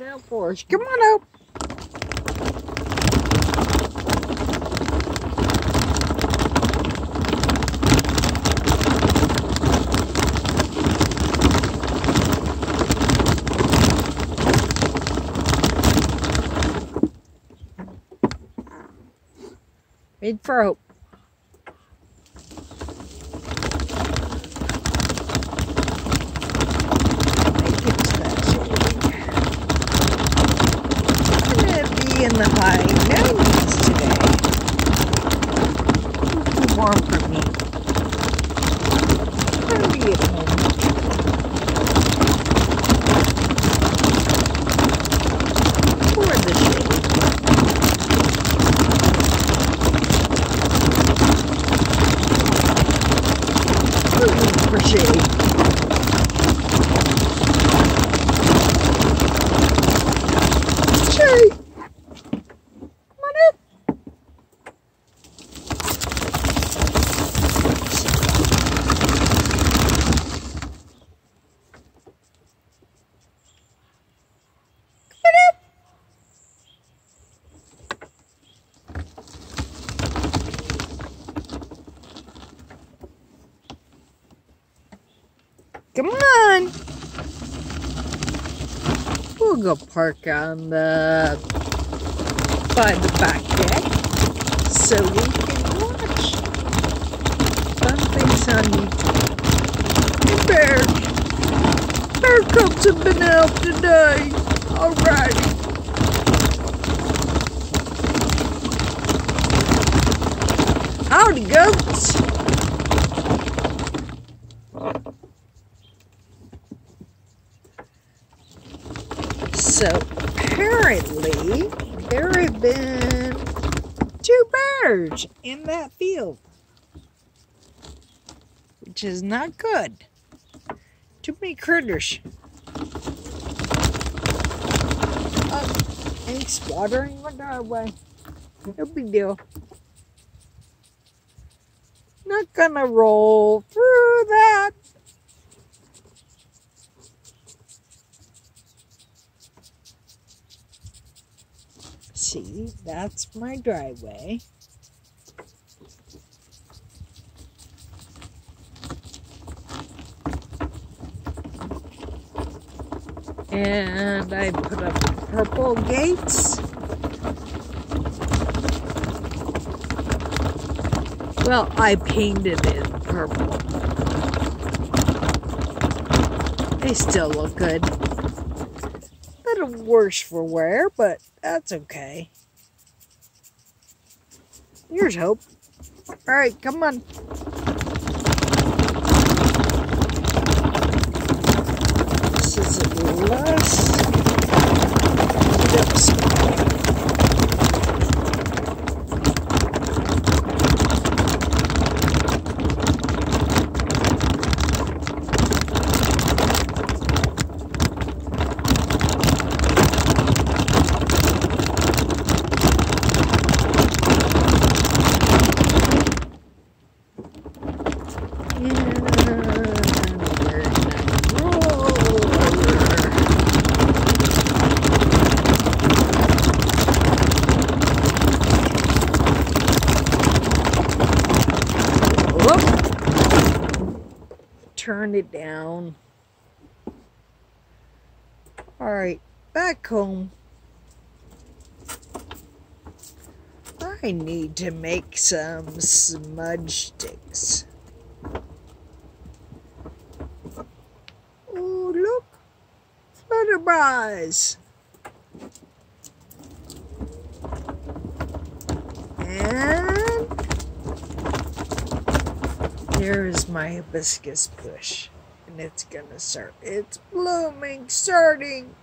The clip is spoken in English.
Now, Forrest, come on up. Mid for hope. Make it special. Gonna be in the high 90s today. Too warm for me. For shade. Come on. We'll go park on the by the back deck so we can watch fun things on YouTube. Bear. Bear Cubs have been out today. Alrighty. Howdy, goats. So apparently there have been two birds in that field, which is not good. Too many critters. Uh, oh, thanks, watering my driveway. No big deal. Not gonna roll through that. See, that's my driveway. And I put up purple gates. Well, I painted it purple. They still look good. Worse for wear, but that's okay. Here's hope. Alright, come on. Turn it down. Alright, back home. I need to make some smudge sticks. Oh, look. Flutterbys. And there is my hibiscus bush. And it's gonna start. It's blooming, starting.